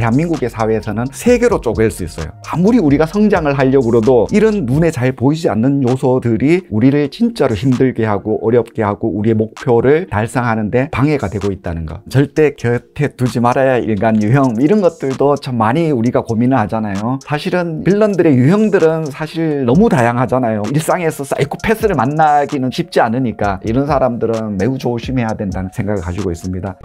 대한민국의 사회에서는 세 개로 쪼갤 수 있어요. 아무리 우리가 성장을 하려고 그래도 이런 눈에 잘 보이지 않는 요소들이 우리를 진짜로 힘들게 하고 어렵게 하고 우리의 목표를 달성하는데 방해가 되고 있다는 거. 절대 곁에 두지 말아야 일간 유형 이런 것들도 참 많이 우리가 고민을 하잖아요. 사실은 빌런들의 유형들은 사실 너무 다양하잖아요. 일상에서 사이코패스를 만나기는 쉽지 않으니까 이런 사람들은 매우 조심해야 된다는 생각을 가지고 있습니다.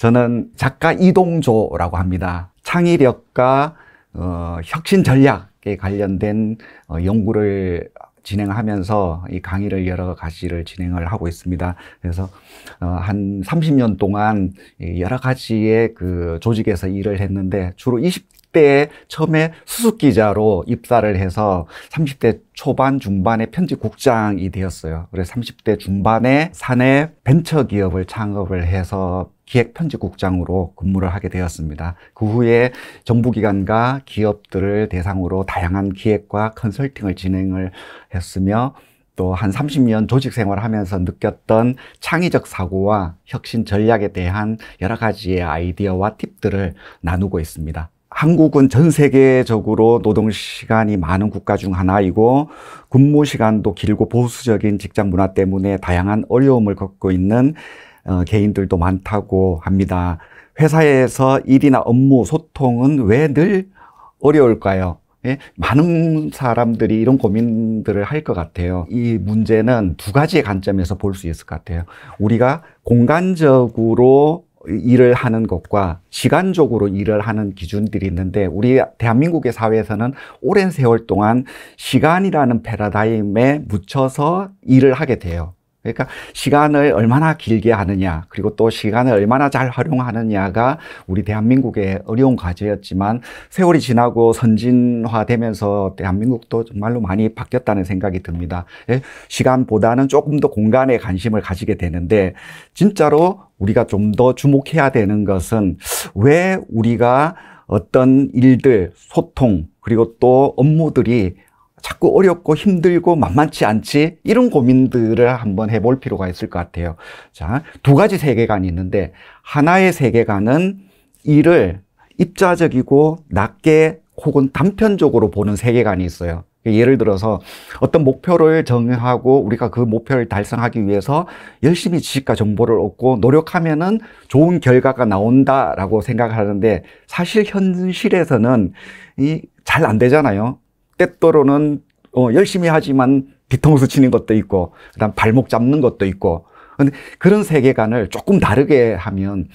저는 작가 이동조라고 합니다. 창의력과 어, 혁신 전략에 관련된 어, 연구를 진행하면서 이 강의를 여러 가지를 진행을 하고 있습니다. 그래서 어, 한 30년 동안 여러 가지의 그 조직에서 일을 했는데 주로 20대에 처음에 수습 기자로 입사를 해서 30대 초반 중반에 편집국장이 되었어요. 그래서 30대 중반에 사내 벤처 기업을 창업을 해서 기획 편집국장으로 근무를 하게 되었습니다. 그 후에 정부기관과 기업들을 대상으로 다양한 기획과 컨설팅을 진행을 했으며 또 한 30년 조직 생활을 하면서 느꼈던 창의적 사고와 혁신 전략에 대한 여러 가지의 아이디어와 팁들을 나누고 있습니다. 한국은 전 세계적으로 노동 시간이 많은 국가 중 하나이고 근무 시간도 길고 보수적인 직장 문화 때문에 다양한 어려움을 겪고 있는 어, 개인들도 많다고 합니다. 회사에서 일이나 업무 소통은 왜 늘 어려울까요? 예? 많은 사람들이 이런 고민들을 할 것 같아요. 이 문제는 두 가지의 관점에서 볼 수 있을 것 같아요. 우리가 공간적으로 일을 하는 것과 시간적으로 일을 하는 기준들이 있는데 우리 대한민국의 사회에서는 오랜 세월 동안 시간이라는 패러다임에 묻혀서 일을 하게 돼요. 그러니까 시간을 얼마나 길게 하느냐, 그리고 또 시간을 얼마나 잘 활용하느냐가 우리 대한민국의 어려운 과제였지만 세월이 지나고 선진화되면서 대한민국도 정말로 많이 바뀌었다는 생각이 듭니다. 예, 시간보다는 조금 더 공간에 관심을 가지게 되는데 진짜로 우리가 좀 더 주목해야 되는 것은 왜 우리가 어떤 일들, 소통, 그리고 또 업무들이 자꾸 어렵고 힘들고 만만치 않지? 이런 고민들을 한번 해볼 필요가 있을 것 같아요. 자, 두 가지 세계관이 있는데, 하나의 세계관은 일을 입자적이고 낮게 혹은 단편적으로 보는 세계관이 있어요. 예를 들어서 어떤 목표를 정하고 우리가 그 목표를 달성하기 위해서 열심히 지식과 정보를 얻고 노력하면은 좋은 결과가 나온다라고 생각하는데 사실 현실에서는 이 잘 안 되잖아요. 때때로는 어, 열심히 하지만 뒤통수 치는 것도 있고, 그 다음 발목 잡는 것도 있고, 근데 그런 세계관을 조금 다르게 하면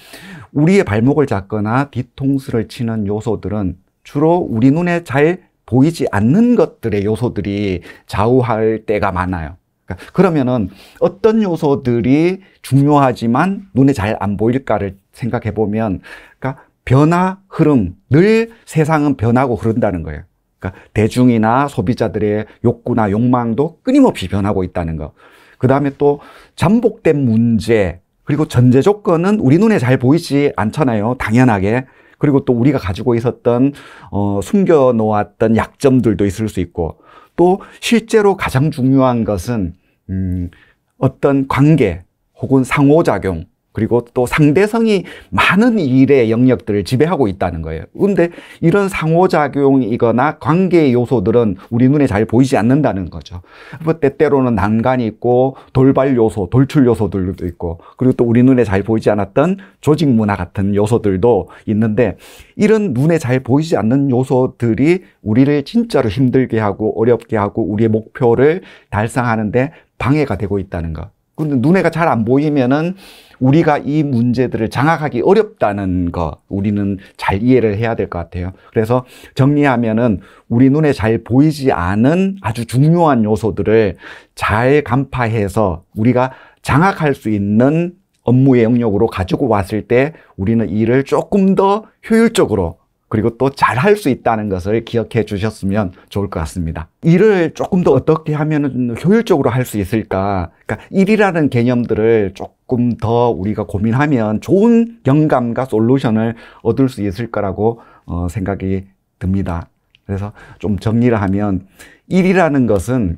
우리의 발목을 잡거나 뒤통수를 치는 요소들은 주로 우리 눈에 잘 보이지 않는 것들의 요소들이 좌우할 때가 많아요. 그러니까 그러면은 어떤 요소들이 중요하지만 눈에 잘 안 보일까를 생각해 보면, 그러니까 변화, 흐름, 늘 세상은 변하고 흐른다는 거예요. 그러니까 대중이나 소비자들의 욕구나 욕망도 끊임없이 변하고 있다는 거. 그 다음에 또 잠복된 문제, 그리고 전제 조건은 우리 눈에 잘 보이지 않잖아요. 당연하게. 그리고 또 우리가 가지고 있었던, 어, 숨겨 놓았던 약점들도 있을 수 있고, 또 실제로 가장 중요한 것은, 음, 어떤 관계 혹은 상호작용, 그리고 또 상대성이 많은 일의 영역들을 지배하고 있다는 거예요. 근데 이런 상호작용이거나 관계의 요소들은 우리 눈에 잘 보이지 않는다는 거죠. 뭐 때때로는 난간이 있고 돌발 요소, 돌출 요소들도 있고 그리고 또 우리 눈에 잘 보이지 않았던 조직 문화 같은 요소들도 있는데 이런 눈에 잘 보이지 않는 요소들이 우리를 진짜로 힘들게 하고 어렵게 하고 우리의 목표를 달성하는데 방해가 되고 있다는 것. 근데 눈에가 잘 안 보이면은 우리가 이 문제들을 장악하기 어렵다는 거 우리는 잘 이해를 해야 될 것 같아요. 그래서 정리하면은 우리 눈에 잘 보이지 않은 아주 중요한 요소들을 잘 간파해서 우리가 장악할 수 있는 업무의 영역으로 가지고 왔을 때 우리는 일을 조금 더 효율적으로 그리고 또 잘할 수 있다는 것을 기억해 주셨으면 좋을 것 같습니다. 일을 조금 더 어떻게 하면 효율적으로 할 수 있을까? 그러니까 일이라는 개념들을 조금 더 우리가 고민하면 좋은 영감과 솔루션을 얻을 수 있을 거라고 어, 생각이 듭니다. 그래서 좀 정리를 하면 일이라는 것은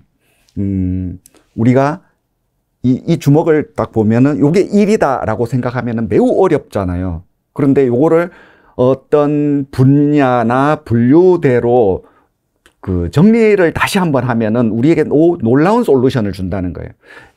음, 우리가 이, 이 주먹을 딱 보면은 이게 일이다라고 생각하면은 매우 어렵잖아요. 그런데 요거를 어떤 분야나 분류대로 그 정리를 다시 한번 하면은 우리에게 오, 놀라운 솔루션을 준다는 거예요.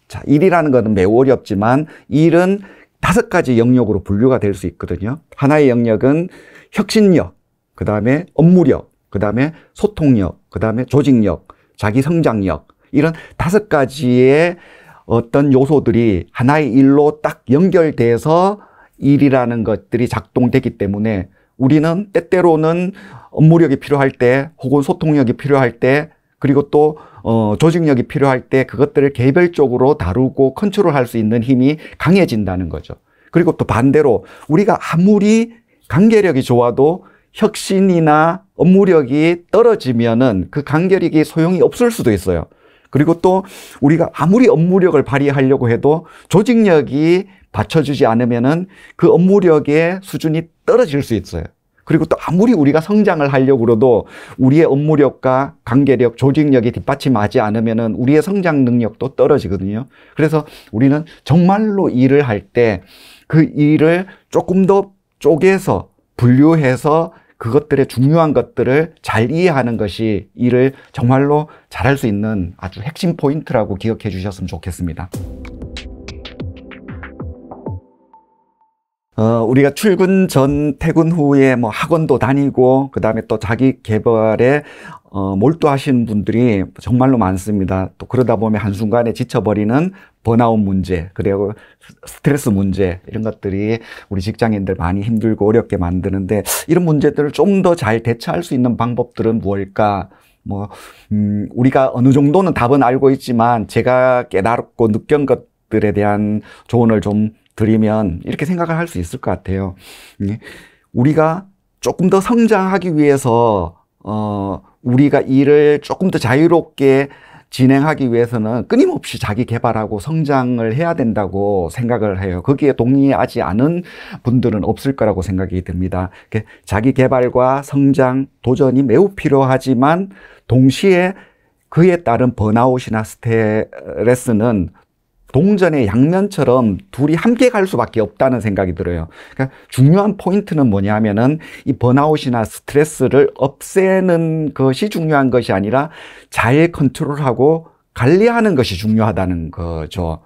자, 일이라는 것은 매우 어렵지만 일은 다섯 가지 영역으로 분류가 될 수 있거든요. 하나의 영역은 혁신력, 그 다음에 업무력, 그 다음에 소통력, 그 다음에 조직력, 자기 성장력, 이런 다섯 가지의 어떤 요소들이 하나의 일로 딱 연결돼서 일이라는 것들이 작동되기 때문에 우리는 때때로는 업무력이 필요할 때 혹은 소통력이 필요할 때 그리고 또 어, 조직력이 필요할 때 그것들을 개별적으로 다루고 컨트롤할 수 있는 힘이 강해진다는 거죠. 그리고 또 반대로 우리가 아무리 관계력이 좋아도 혁신이나 업무력이 떨어지면은 그 관계력이 소용이 없을 수도 있어요. 그리고 또 우리가 아무리 업무력을 발휘하려고 해도 조직력이 받쳐주지 않으면은 그 업무력의 수준이 떨어질 수 있어요. 그리고 또 아무리 우리가 성장을 하려고 그래도 우리의 업무력과 관계력, 조직력이 뒷받침하지 않으면은 우리의 성장 능력도 떨어지거든요. 그래서 우리는 정말로 일을 할 때 그 일을 조금 더 쪼개서 분류해서 그것들의 중요한 것들을 잘 이해하는 것이 일을 정말로 잘할 수 있는 아주 핵심 포인트라고 기억해 주셨으면 좋겠습니다. 어, 우리가 출근 전, 퇴근 후에 뭐 학원도 다니고, 그 다음에 또 자기 개발에 어, 몰두하시는 분들이 정말로 많습니다. 또 그러다 보면 한순간에 지쳐버리는 번아웃 문제, 그리고 스트레스 문제, 이런 것들이 우리 직장인들 많이 힘들고 어렵게 만드는데, 이런 문제들을 좀 더 잘 대처할 수 있는 방법들은 무엇일까? 뭐, 음, 우리가 어느 정도는 답은 알고 있지만, 제가 깨달았고 느낀 것들에 대한 조언을 좀 드리면 이렇게 생각을 할 수 있을 것 같아요. 우리가 조금 더 성장하기 위해서, 어, 우리가 일을 조금 더 자유롭게 진행하기 위해서는 끊임없이 자기 개발하고 성장을 해야 된다고 생각을 해요. 거기에 동의하지 않은 분들은 없을 거라고 생각이 듭니다. 자기 개발과 성장, 도전이 매우 필요하지만 동시에 그에 따른 번아웃이나 스트레스는 동전의 양면처럼 둘이 함께 갈 수밖에 없다는 생각이 들어요. 그러니까 중요한 포인트는 뭐냐면은 이 번아웃이나 스트레스를 없애는 것이 중요한 것이 아니라 잘 컨트롤하고 관리하는 것이 중요하다는 거죠.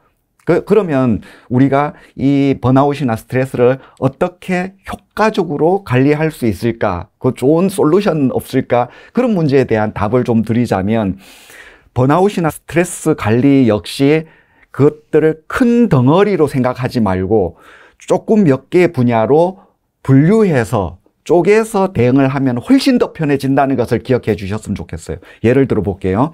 그, 그러면 우리가 이 번아웃이나 스트레스를 어떻게 효과적으로 관리할 수 있을까? 그 좋은 솔루션 없을까? 그런 문제에 대한 답을 좀 드리자면 번아웃이나 스트레스 관리 역시 그것들을 큰 덩어리로 생각하지 말고 조금 몇 개의 분야로 분류해서 쪼개서 대응을 하면 훨씬 더 편해진다는 것을 기억해 주셨으면 좋겠어요. 예를 들어 볼게요.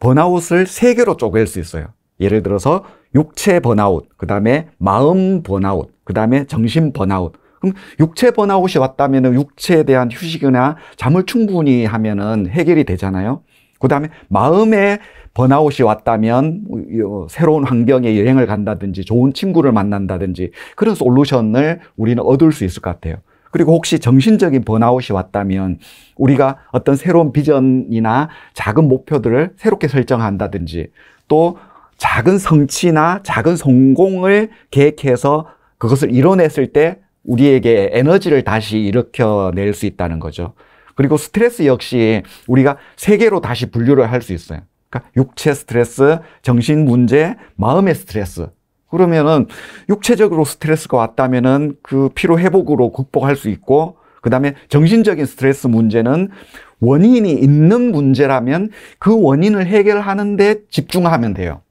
번아웃을 세 개로 쪼갤 수 있어요. 예를 들어서 육체 번아웃, 그 다음에 마음 번아웃, 그 다음에 정신 번아웃. 그럼 육체 번아웃이 왔다면 육체에 대한 휴식이나 잠을 충분히 하면은 해결이 되잖아요. 그 다음에 마음의 번아웃이 왔다면 어, 새로운 환경에 여행을 간다든지 좋은 친구를 만난다든지 그런 솔루션을 우리는 얻을 수 있을 것 같아요. 그리고 혹시 정신적인 번아웃이 왔다면 우리가 어떤 새로운 비전이나 작은 목표들을 새롭게 설정한다든지 또 작은 성취나 작은 성공을 계획해서 그것을 이뤄냈을 때 우리에게 에너지를 다시 일으켜낼 수 있다는 거죠. 그리고 스트레스 역시 우리가 세 개로 다시 분류를 할 수 있어요. 그러니까 육체 스트레스, 정신 문제, 마음의 스트레스. 그러면은 육체적으로 스트레스가 왔다면은 그 피로 회복으로 극복할 수 있고 그다음에 정신적인 스트레스 문제는 원인이 있는 문제라면 그 원인을 해결하는 데 집중하면 돼요.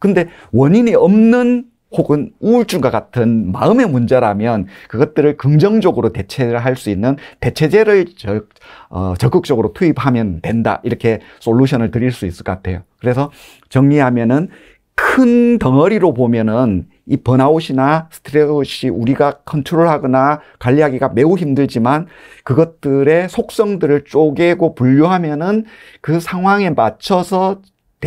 근데 원인이 없는 혹은 우울증과 같은 마음의 문제라면 그것들을 긍정적으로 대체를 할 수 있는 대체제를 적, 어, 적극적으로 투입하면 된다. 이렇게 솔루션을 드릴 수 있을 것 같아요. 그래서 정리하면은 큰 덩어리로 보면은 이 번아웃이나 스트레스이 우리가 컨트롤하거나 관리하기가 매우 힘들지만 그것들의 속성들을 쪼개고 분류하면은 그 상황에 맞춰서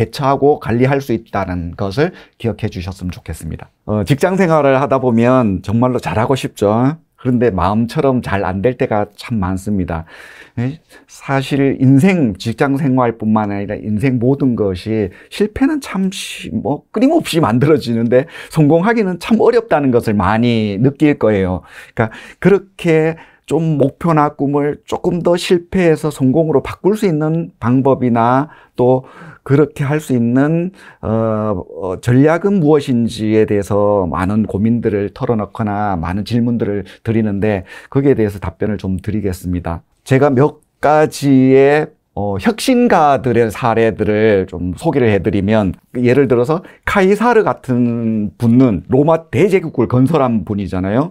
대처하고 관리할 수 있다는 것을 기억해 주셨으면 좋겠습니다. 어, 직장 생활을 하다 보면 정말로 잘하고 싶죠. 그런데 마음처럼 잘 안 될 때가 참 많습니다. 사실 인생, 직장 생활뿐만 아니라 인생 모든 것이 실패는 참 뭐 끊임없이 만들어지는데 성공하기는 참 어렵다는 것을 많이 느낄 거예요. 그러니까 그렇게 좀 목표나 꿈을 조금 더 실패해서 성공으로 바꿀 수 있는 방법이나 또 그렇게 할 수 있는 어, 어, 전략은 무엇인지에 대해서 많은 고민들을 털어놓거나 많은 질문들을 드리는데 거기에 대해서 답변을 좀 드리겠습니다. 제가 몇 가지의 어, 혁신가들의 사례들을 좀 소개를 해드리면 예를 들어서 카이사르 같은 분은 로마 대제국을 건설한 분이잖아요.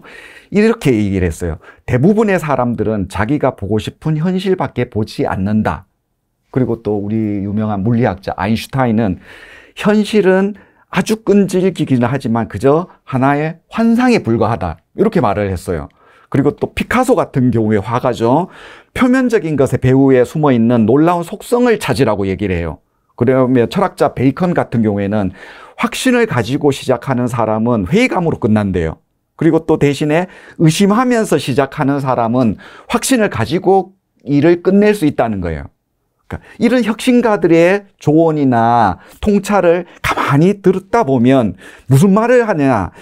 이렇게 얘기를 했어요. 대부분의 사람들은 자기가 보고 싶은 현실밖에 보지 않는다. 그리고 또 우리 유명한 물리학자 아인슈타인은 현실은 아주 끈질기기는 하지만 그저 하나의 환상에 불과하다. 이렇게 말을 했어요. 그리고 또 피카소 같은 경우의 화가죠. 표면적인 것에 배우에 숨어 있는 놀라운 속성을 찾으라고 얘기를 해요. 그러면 철학자 베이컨 같은 경우에는 확신을 가지고 시작하는 사람은 회의감으로 끝난대요. 그리고 또 대신에 의심하면서 시작하는 사람은 확신을 가지고 일을 끝낼 수 있다는 거예요. 그러니까 이런 혁신가들의 조언이나 통찰을 가만히 들었다 보면 무슨 말을 하냐.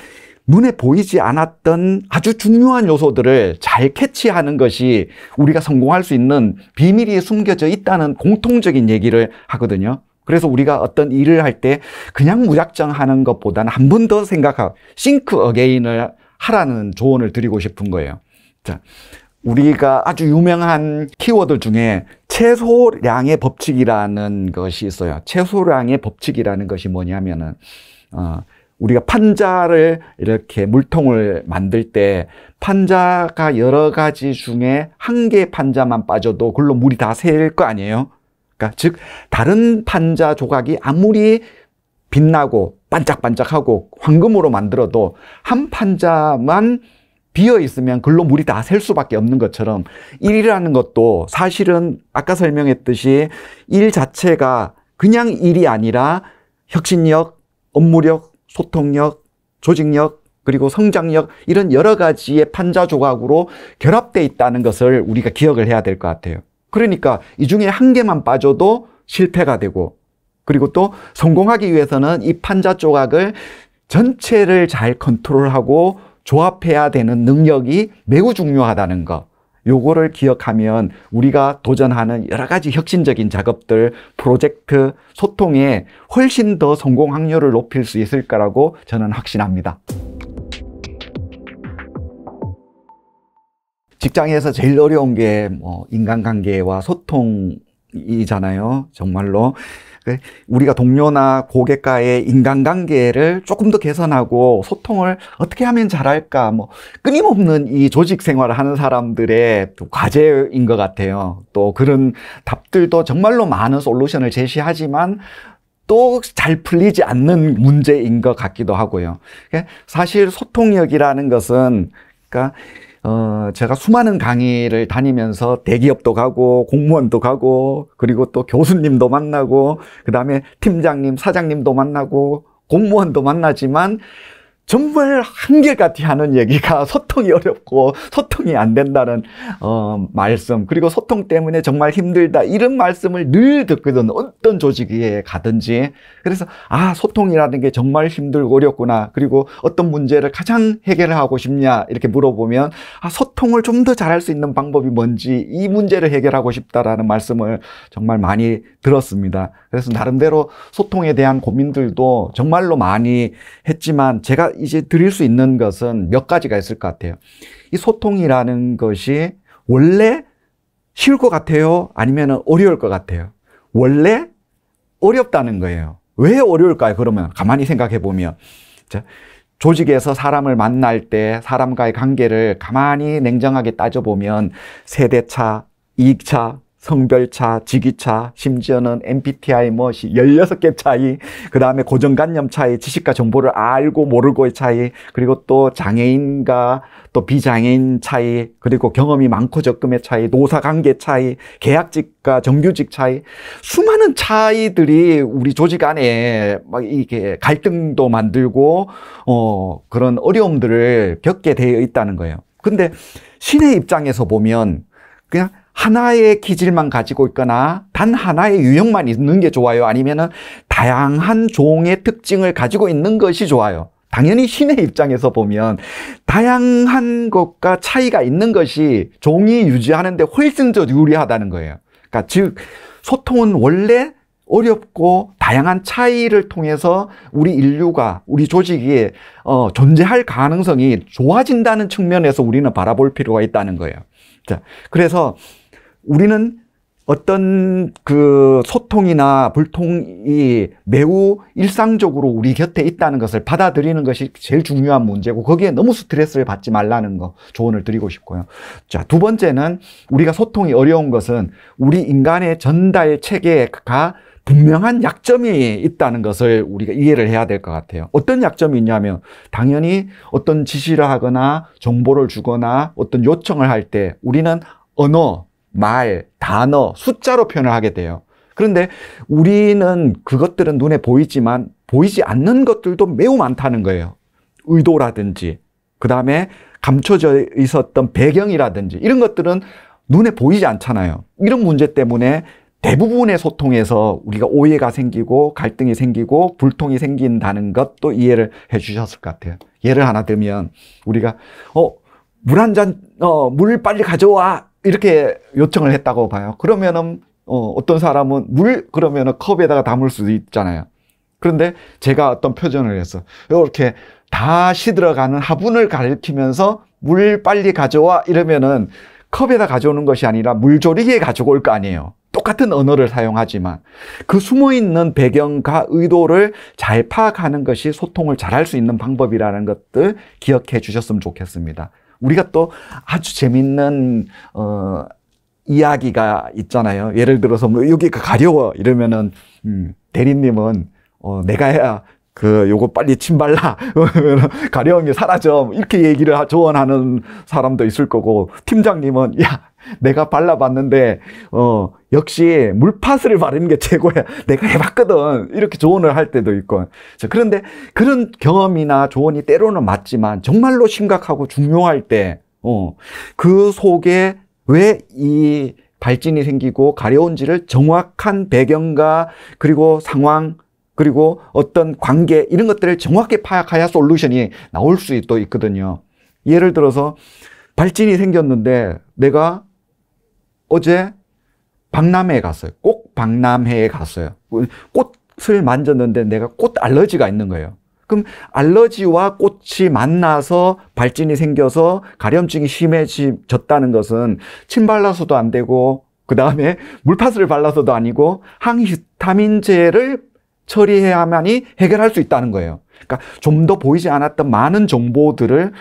눈에 보이지 않았던 아주 중요한 요소들을 잘 캐치하는 것이 우리가 성공할 수 있는 비밀이 숨겨져 있다는 공통적인 얘기를 하거든요. 그래서 우리가 어떤 일을 할 때 그냥 무작정 하는 것보다는 한 번 더 생각하고 싱크 어게인을 하라는 조언을 드리고 싶은 거예요. 자, 우리가 아주 유명한 키워드 중에 최소량의 법칙이라는 것이 있어요. 최소량의 법칙이라는 것이 뭐냐면은, 어, 우리가 판자를 이렇게 물통을 만들 때 판자가 여러 가지 중에 한 개의 판자만 빠져도 그걸로 물이 다셀거 아니에요? 그러니까 즉 다른 판자 조각이 아무리 빛나고 반짝반짝하고 황금으로 만들어도 한 판자만 비어 있으면 글로 물이 다 셀 수밖에 없는 것처럼 일이라는 것도 사실은 아까 설명했듯이 일 자체가 그냥 일이 아니라 혁신력, 업무력, 소통력, 조직력, 그리고 성장력 이런 여러 가지의 판자 조각으로 결합되어 있다는 것을 우리가 기억을 해야 될 것 같아요. 그러니까 이 중에 한 개만 빠져도 실패가 되고 그리고 또 성공하기 위해서는 이 판자 조각을 전체를 잘 컨트롤하고 조합해야 되는 능력이 매우 중요하다는 것. 요거를 기억하면 우리가 도전하는 여러 가지 혁신적인 작업들, 프로젝트, 소통에 훨씬 더 성공 확률을 높일 수 있을 거라고 저는 확신합니다. 직장에서 제일 어려운 게 뭐 인간관계와 소통이잖아요. 정말로. 그 우리가 동료나 고객과의 인간관계를 조금 더 개선하고 소통을 어떻게 하면 잘할까 뭐 끊임없는 이 조직 생활을 하는 사람들의 과제인 것 같아요. 또 그런 답들도 정말로 많은 솔루션을 제시하지만 또 잘 풀리지 않는 문제인 것 같기도 하고요. 사실 소통력이라는 것은 그러니까 어, 제가 수많은 강의를 다니면서 대기업도 가고 공무원도 가고 그리고 또 교수님도 만나고 그 다음에 팀장님, 사장님도 만나고 공무원도 만나지만 정말 한결같이 하는 얘기가 소통이 어렵고 소통이 안 된다는 어, 말씀 그리고 소통 때문에 정말 힘들다 이런 말씀을 늘 듣거든. 어떤 조직에 가든지. 그래서 아 소통이라는 게 정말 힘들고 어렵구나. 그리고 어떤 문제를 가장 해결하고 싶냐? 이렇게 물어보면 아 소통을 좀 더 잘할 수 있는 방법이 뭔지 이 문제를 해결하고 싶다라는 말씀을 정말 많이 들었습니다. 그래서 나름대로 소통에 대한 고민들도 정말로 많이 했지만 제가 이제 드릴 수 있는 것은 몇 가지가 있을 것 같아요. 이 소통이라는 것이 원래 쉬울 것 같아요? 아니면 어려울 것 같아요? 원래 어렵다는 거예요. 왜 어려울까요? 그러면 가만히 생각해 보면. 자, 조직에서 사람을 만날 때 사람과의 관계를 가만히 냉정하게 따져보면 세대차, 이익차, 성별차, 직위차, 심지어는 MBTI 뭐 16개 차이, 그 다음에 고정관념 차이, 지식과 정보를 알고 모르고의 차이, 그리고 또 장애인과 또 비장애인 차이, 그리고 경험이 많고 적금의 차이, 노사관계 차이, 계약직과 정규직 차이, 수많은 차이들이 우리 조직 안에 막 이게 갈등도 만들고, 어, 그런 어려움들을 겪게 되어 있다는 거예요. 근데 신의 입장에서 보면 그냥 하나의 기질만 가지고 있거나 단 하나의 유형만 있는 게 좋아요? 아니면은 다양한 종의 특징을 가지고 있는 것이 좋아요? 당연히 신의 입장에서 보면 다양한 것과 차이가 있는 것이 종이 유지하는데 훨씬 더 유리하다는 거예요. 그러니까 즉 소통은 원래 어렵고 다양한 차이를 통해서 우리 인류가 우리 조직이 어, 존재할 가능성이 좋아진다는 측면에서 우리는 바라볼 필요가 있다는 거예요. 자, 그래서 우리는 어떤 그 소통이나 불통이 매우 일상적으로 우리 곁에 있다는 것을 받아들이는 것이 제일 중요한 문제고 거기에 너무 스트레스를 받지 말라는 거 조언을 드리고 싶고요. 자, 두 번째는 우리가 소통이 어려운 것은 우리 인간의 전달 체계가 분명한 약점이 있다는 것을 우리가 이해를 해야 될 것 같아요. 어떤 약점이 있냐면 당연히 어떤 지시를 하거나 정보를 주거나 어떤 요청을 할 때 우리는 언어, 말, 단어, 숫자로 표현을 하게 돼요. 그런데 우리는 그것들은 눈에 보이지만 보이지 않는 것들도 매우 많다는 거예요. 의도라든지, 그 다음에 감춰져 있었던 배경이라든지, 이런 것들은 눈에 보이지 않잖아요. 이런 문제 때문에 대부분의 소통에서 우리가 오해가 생기고 갈등이 생기고 불통이 생긴다는 것도 이해를 해 주셨을 것 같아요. 예를 하나 들면 우리가 어, 물 한 잔, 어, 물 빨리 가져와. 이렇게 요청을 했다고 봐요. 그러면은 어, 어떤 사람은 물 그러면은 컵에다가 담을 수도 있잖아요. 그런데 제가 어떤 표정을 했어. 이렇게 다 시들어가는 화분을 가리키면서 물 빨리 가져와 이러면은 컵에다 가져오는 것이 아니라 물조리기에 가져올 거 아니에요. 똑같은 언어를 사용하지만 그 숨어 있는 배경과 의도를 잘 파악하는 것이 소통을 잘할 수 있는 방법이라는 것들 기억해 주셨으면 좋겠습니다. 우리가 또 아주 재밌는 어 이야기가 있잖아요. 예를 들어서 뭐 여기가 가려워 이러면은 음, 대리님은 어 내가 해야 그 요거 빨리 침 발라 가려움이 사라져 이렇게 얘기를 조언하는 사람도 있을 거고 팀장님은 야 내가 발라봤는데 어 역시 물파스를 바르는 게 최고야. 내가 해봤거든. 이렇게 조언을 할 때도 있고. 그런데 그런 경험이나 조언이 때로는 맞지만 정말로 심각하고 중요할 때, 어, 그 속에 왜이 발진이 생기고 가려운지를 정확한 배경과 그리고 상황 그리고 어떤 관계 이런 것들을 정확히 파악해야 솔루션이 나올 수도 있거든요. 예를 들어서 발진이 생겼는데 내가 어제 박람회에 갔어요. 꼭 박람회에 갔어요. 꽃을 만졌는데 내가 꽃 알러지가 있는 거예요. 그럼 알러지와 꽃이 만나서 발진이 생겨서 가려움증이 심해졌다는 것은 침 발라서도 안 되고 그 다음에 물파스를 발라서도 아니고 항히스타민제를 처리해야만이 해결할 수 있다는 거예요. 그러니까 좀 더 보이지 않았던 많은 정보들을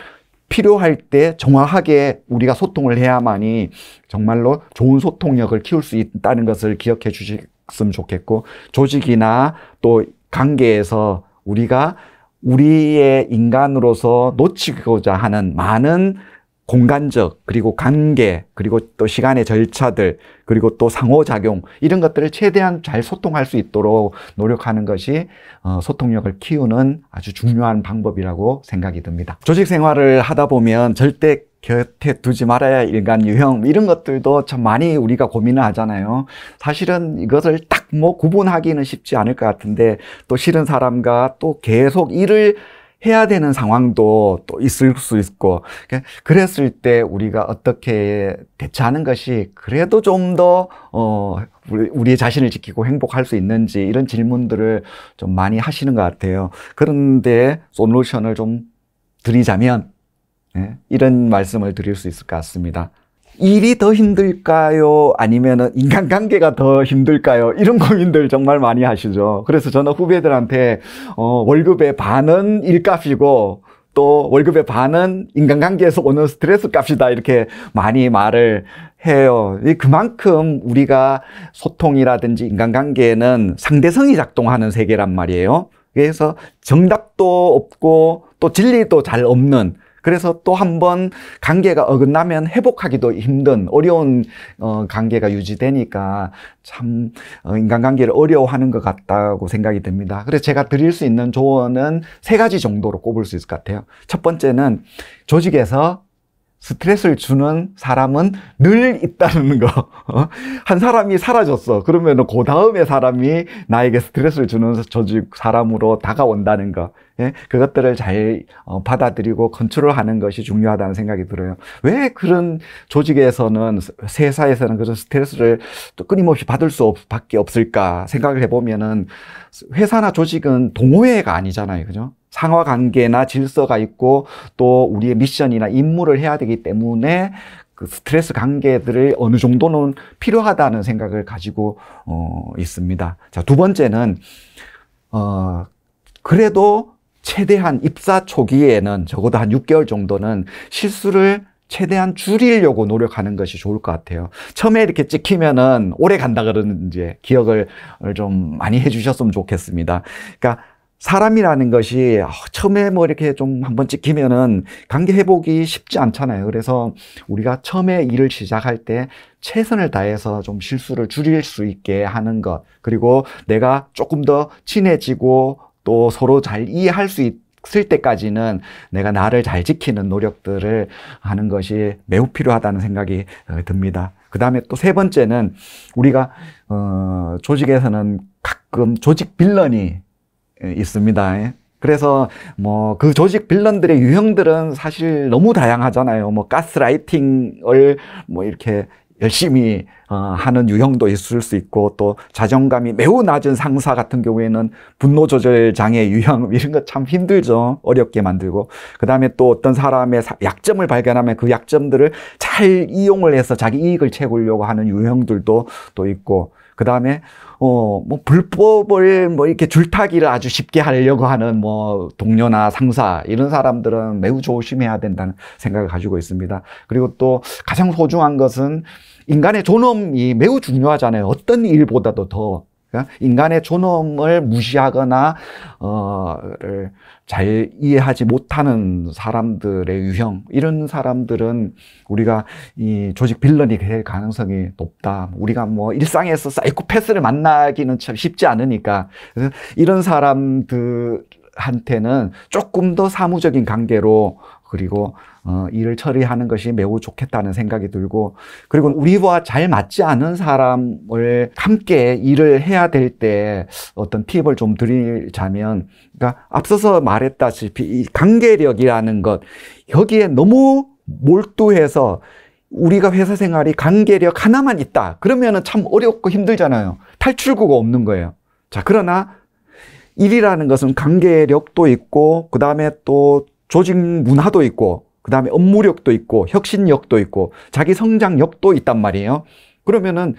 필요할 때 정확하게 우리가 소통을 해야만이 정말로 좋은 소통력을 키울 수 있다는 것을 기억해 주셨으면 좋겠고 조직이나 또 관계에서 우리가 우리의 인간으로서 놓치고자 하는 많은 공간적 그리고 관계 그리고 또 시간의 절차들 그리고 또 상호작용 이런 것들을 최대한 잘 소통할 수 있도록 노력하는 것이 어, 소통력을 키우는 아주 중요한 방법이라고 생각이 듭니다. 조직 생활을 하다 보면 절대 곁에 두지 말아야 일간 유형 이런 것들도 참 많이 우리가 고민을 하잖아요. 사실은 이것을 딱 뭐 구분하기는 쉽지 않을 것 같은데 또 싫은 사람과 또 계속 일을 해야 되는 상황도 또 있을 수 있고 그랬을 때 우리가 어떻게 대처하는 것이 그래도 좀더 어, 우리, 우리 자신을 지키고 행복할 수 있는지 이런 질문들을 좀 많이 하시는 것 같아요. 그런데 솔루션을 좀 드리자면 네, 이런 말씀을 드릴 수 있을 것 같습니다. 일이 더 힘들까요? 아니면 인간관계가 더 힘들까요? 이런 고민들 정말 많이 하시죠. 그래서 저는 후배들한테 어, 월급의 반은 일값이고 또 월급의 반은 인간관계에서 오는 스트레스 값이다 이렇게 많이 말을 해요. 그만큼 우리가 소통이라든지 인간관계에는 상대성이 작동하는 세계란 말이에요. 그래서 정답도 없고 또 진리도 잘 없는 그래서 또 한 번 관계가 어긋나면 회복하기도 힘든 어려운 어, 관계가 유지되니까 참 어, 인간관계를 어려워하는 것 같다고 생각이 듭니다. 그래서 제가 드릴 수 있는 조언은 세 가지 정도로 꼽을 수 있을 것 같아요. 첫 번째는 조직에서 스트레스를 주는 사람은 늘 있다는 거. 어? 한 사람이 사라졌어. 그러면 그 다음에 사람이 나에게 스트레스를 주는 조직 사람으로 다가온다는 거. 예? 그것들을 잘 어, 받아들이고 컨트롤하는 것이 중요하다는 생각이 들어요. 왜 그런 조직에서는 회사에서는 그런 스트레스를 또 끊임없이 받을 수 없, 밖에 없을까 생각을 해보면은 회사나 조직은 동호회가 아니잖아요, 그죠? 상하 관계나 질서가 있고 또 우리의 미션이나 임무를 해야 되기 때문에 그 스트레스 관계들을 어느 정도는 필요하다는 생각을 가지고 어, 있습니다. 자, 두 번째는 어, 그래도 최대한 입사 초기에는 적어도 한 6개월 정도는 실수를 최대한 줄이려고 노력하는 것이 좋을 것 같아요. 처음에 이렇게 찍히면은 오래 간다 그러는 이제 기억을 좀 많이 해주셨으면 좋겠습니다. 그러니까 사람이라는 것이 어, 처음에 뭐 이렇게 좀 한번 찍히면은 관계 회복이 쉽지 않잖아요. 그래서 우리가 처음에 일을 시작할 때 최선을 다해서 좀 실수를 줄일 수 있게 하는 것, 그리고 내가 조금 더 친해지고 또 서로 잘 이해할 수 있을 때까지는 내가 나를 잘 지키는 노력들을 하는 것이 매우 필요하다는 생각이 어, 듭니다. 그 다음에 또 세 번째는 우리가 어, 조직에서는 가끔 조직 빌런이 있습니다. 그래서 뭐 그 조직 빌런들의 유형들은 사실 너무 다양하잖아요. 뭐 가스라이팅을 뭐 이렇게 열심히 어, 하는 유형도 있을 수 있고 또 자존감이 매우 낮은 상사 같은 경우에는 분노 조절 장애 유형 이런 거 참 힘들죠. 어렵게 만들고 그 다음에 또 어떤 사람의 약점을 발견하면 그 약점들을 잘 이용을 해서 자기 이익을 채우려고 하는 유형들도 또 있고 그 다음에 어, 뭐, 불법을 뭐, 이렇게 줄타기를 아주 쉽게 하려고 하는 뭐, 동료나 상사, 이런 사람들은 매우 조심해야 된다는 생각을 가지고 있습니다. 그리고 또 가장 소중한 것은 인간의 존엄이 매우 중요하잖아요. 어떤 일보다도 더. 그러니까 인간의 존엄을 무시하거나 어를 잘 이해하지 못하는 사람들의 유형 이런 사람들은 우리가 이 조직 빌런이 될 가능성이 높다. 우리가 뭐 일상에서 사이코패스를 만나기는 참 쉽지 않으니까 그래서 이런 사람들 한테는 조금 더 사무적인 관계로 그리고 어, 일을 처리하는 것이 매우 좋겠다는 생각이 들고 그리고 우리와 잘 맞지 않은 사람을 함께 일을 해야 될 때 어떤 팁을 좀 드리자면 그러니까 앞서서 말했다시피 이 관계력이라는 것 여기에 너무 몰두해서 우리가 회사 생활이 관계력 하나만 있다. 그러면은 참 어렵고 힘들잖아요. 탈출구가 없는 거예요. 자 그러나 일이라는 것은 관계력도 있고 그 다음에 또 조직 문화도 있고 그 다음에 업무력도 있고 혁신력도 있고 자기 성장력도 있단 말이에요. 그러면은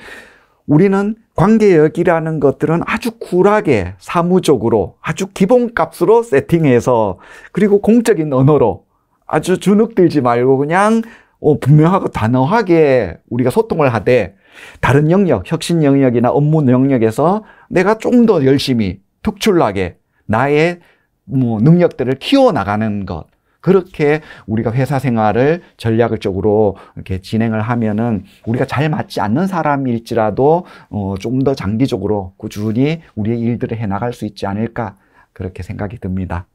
우리는 관계역이라는 것들은 아주 쿨하게 사무적으로 아주 기본값으로 세팅해서 그리고 공적인 언어로 아주 주눅 들지 말고 그냥 어, 분명하고 단호하게 우리가 소통을 하되 다른 영역, 혁신 영역이나 업무 영역에서 내가 좀 더 열심히 특출나게 나의 뭐 능력들을 키워 나가는 것 그렇게 우리가 회사 생활을 전략적으로 이렇게 진행을 하면은 우리가 잘 맞지 않는 사람일지라도 어, 좀 더 장기적으로 꾸준히 우리의 일들을 해 나갈 수 있지 않을까 그렇게 생각이 듭니다.